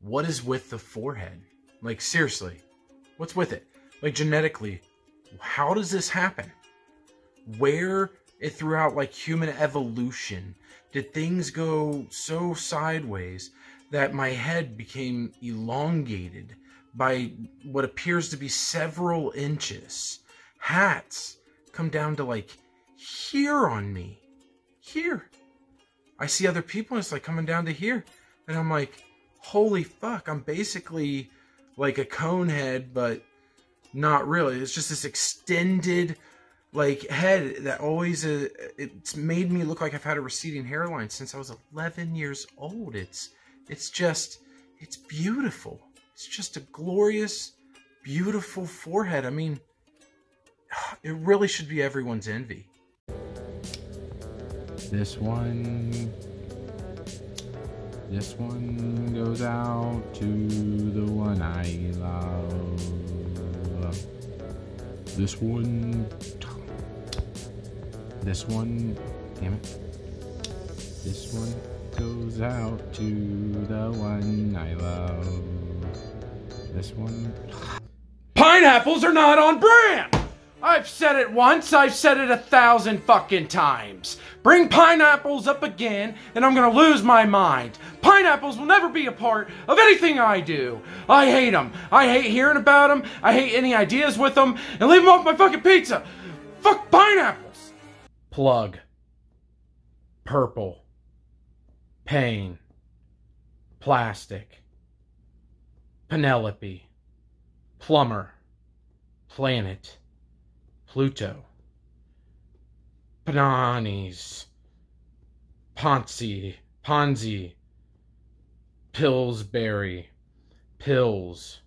what is with the forehead? Like, seriously, what's with it? Like, genetically, how does this happen? Where it throughout like human evolution did things go so sideways that my head became elongated by what appears to be several inches. Hats come down to like here on me. Here. I see other people and it's like coming down to here. And I'm like, holy fuck, I'm basically like a cone head, but not really. It's just this extended like head that always uh, it's made me look like I've had a receding hairline since I was 11 years old. It's it's just it's beautiful. It's just a glorious, beautiful forehead. I mean, it really should be everyone's envy. This one this one goes out to the one I love. This one this one, damn it. This one goes out to the one I love. This one. Pineapples are not on brand! I've said it once, I've said it a thousand fucking times. Bring pineapples up again, and I'm gonna lose my mind. Pineapples will never be a part of anything I do. I hate them. I hate hearing about them. I hate any ideas with them. And leave them off my fucking pizza. Fuck pineapples plug, purple, pain, plastic, Penelope, plumber, planet, Pluto, Pananis, Ponzi, Ponzi, Pillsbury, pills,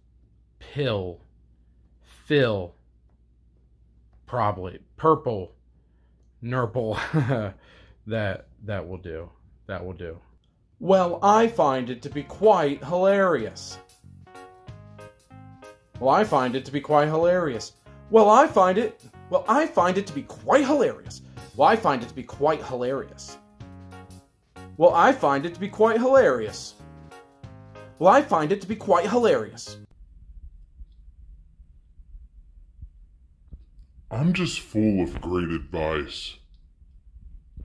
pill, fill, probably, purple, Nurple. that that will do. That will do. Well, I find it to be quite hilarious. Well, I find it to be quite hilarious. Well, I find it. Well, I find it to be quite hilarious. Well, I find it to be quite hilarious. Well, I find it to be quite hilarious. Well, I find it to be quite hilarious. I'm just full of great advice.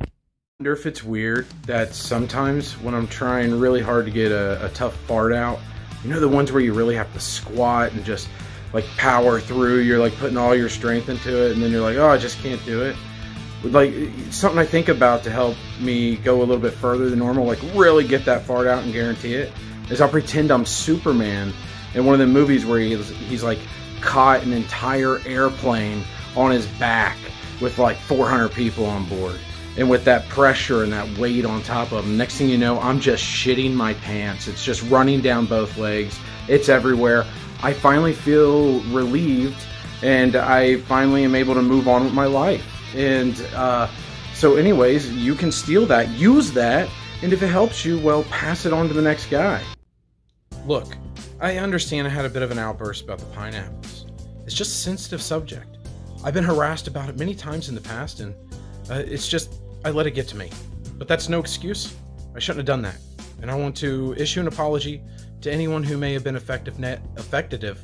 I wonder if it's weird that sometimes when I'm trying really hard to get a, a tough fart out, you know the ones where you really have to squat and just like power through, you're like putting all your strength into it and then you're like, oh, I just can't do it. Like something I think about to help me go a little bit further than normal, like really get that fart out and guarantee it, is I'll pretend I'm Superman in one of the movies where he's, he's like caught an entire airplane on his back with like 400 people on board. And with that pressure and that weight on top of him, next thing you know, I'm just shitting my pants. It's just running down both legs. It's everywhere. I finally feel relieved and I finally am able to move on with my life. And uh, so, anyways, you can steal that, use that, and if it helps you, well, pass it on to the next guy. Look, I understand I had a bit of an outburst about the pineapples. It's just a sensitive subject. I've been harassed about it many times in the past, and uh, it's just, I let it get to me. But that's no excuse. I shouldn't have done that. And I want to issue an apology to anyone who may have been effective net effective.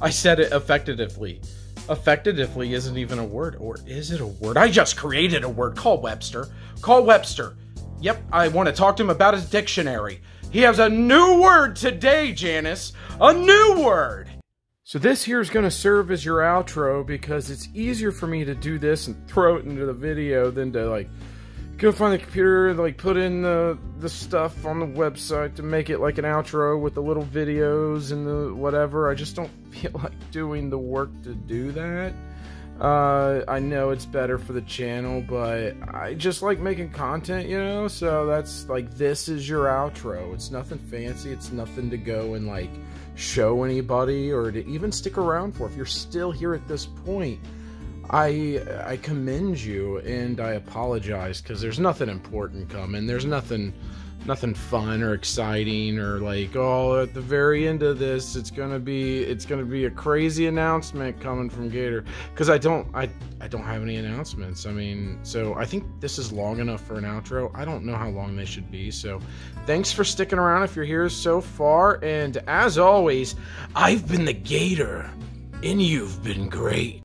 I said it effectively. Effectively isn't even a word, or is it a word? I just created a word. Call Webster. Call Webster. Yep, I want to talk to him about his dictionary. He has a new word today, Janice. A new word. So this here is going to serve as your outro because it's easier for me to do this and throw it into the video than to like go find the computer and like put in the the stuff on the website to make it like an outro with the little videos and the whatever. I just don't feel like doing the work to do that. Uh, I know it's better for the channel, but I just like making content, you know? So that's like, this is your outro. It's nothing fancy. It's nothing to go and like show anybody or to even stick around for. If you're still here at this point, I I commend you and I apologize because there's nothing important coming. There's nothing nothing fun or exciting or like oh at the very end of this it's gonna be it's gonna be a crazy announcement coming from gator. Because i don't i i don't have any announcements. I mean so i think this is long enough for an outro. I don't know how long they should be. So thanks for sticking around if you're here so far. And as always i've been the gator and you've been great